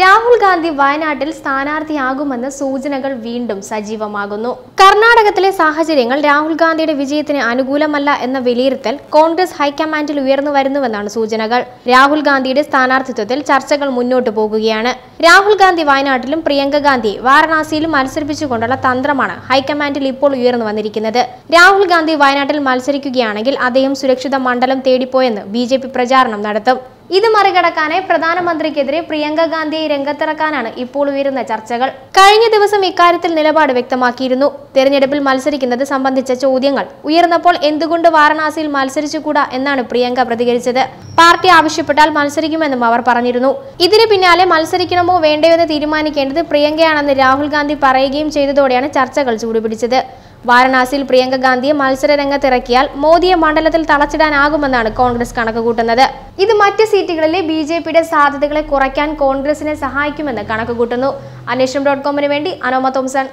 രാഹുൽ ഗാന്ധി വയനാട്ടിൽ സ്ഥാനാർത്ഥിയാകുമെന്ന് സൂചനകൾ വീണ്ടും സജീവമാകുന്നു. കർണാടകത്തിലെ സാഹചര്യങ്ങൾ രാഹുൽ ഗാന്ധിയുടെ വിജയത്തിന് അനുകൂലമല്ല എന്ന വിലയിരുത്തൽ കോൺഗ്രസ് ഹൈക്കമാൻഡിൽ ഉയർന്നു വരുന്നുവെന്നാണ് സൂചനകൾ. രാഹുൽ ഗാന്ധിയുടെ സ്ഥാനാർത്ഥിത്വത്തിൽ ചർച്ചകൾ മുന്നോട്ടു പോകുകയാണ്. രാഹുൽ ഗാന്ധി വയനാട്ടിലും പ്രിയങ്ക ഗാന്ധി വാരണാസിയിലും മത്സരിപ്പിച്ചുകൊണ്ടുള്ള തന്ത്രമാണ് ഹൈക്കമാൻഡിൽ ഇപ്പോൾ ഉയർന്നു വന്നിരിക്കുന്നത്. രാഹുൽ ഗാന്ധി വയനാട്ടിൽ മത്സരിക്കുകയാണെങ്കിൽ അദ്ദേഹം സുരക്ഷിത മണ്ഡലം തേടിപ്പോയെന്ന് ബി പ്രചാരണം നടത്തും. ഇത് മറികടക്കാനായി പ്രധാനമന്ത്രിക്കെതിരെ പ്രിയങ്ക ഗാന്ധിയെ രംഗത്തിറക്കാനാണ് ഇപ്പോൾ ഉയരുന്ന ചർച്ചകൾ. കഴിഞ്ഞ ദിവസം ഇക്കാര്യത്തിൽ നിലപാട് വ്യക്തമാക്കിയിരുന്നു. തെരഞ്ഞെടുപ്പിൽ മത്സരിക്കുന്നത് സംബന്ധിച്ച ചോദ്യങ്ങൾ. ഉയർന്നപ്പോൾ എന്തുകൊണ്ട് വാരണാസിയിൽ മത്സരിച്ചുകൂടാ എന്നാണ് പ്രിയങ്ക പ്രതികരിച്ചത്. പാർട്ടി ആവശ്യപ്പെട്ടാൽ മത്സരിക്കുമെന്നും അവർ പറഞ്ഞിരുന്നു. ഇതിന് പിന്നാലെ മത്സരിക്കണമോ വേണ്ടയോ എന്ന് തീരുമാനിക്കേണ്ടത് പ്രിയങ്കയാണെന്ന് രാഹുൽ ഗാന്ധി പറയുകയും ചെയ്തതോടെയാണ് ചർച്ചകൾ ചൂടുപിടിച്ചത്. വാരണാസിയിൽ പ്രിയങ്ക ഗാന്ധിയെ മത്സര രംഗത്തിറക്കിയാൽ മോദിയെ മണ്ഡലത്തിൽ തളച്ചിടാനാകുമെന്നാണ് കോൺഗ്രസ് കണക്കുകൂട്ടുന്നത്. ഇത് മറ്റ് സീറ്റുകളിലെ ബി ജെ പിയുടെ സാധ്യതകളെ കുറയ്ക്കാൻ കോൺഗ്രസിനെ സഹായിക്കുമെന്ന് കണക്കുകൂട്ടുന്നു. അന്വേഷണം ഡോട്ട് കോമിന് വേണ്ടി അനോമ തോംസൺ.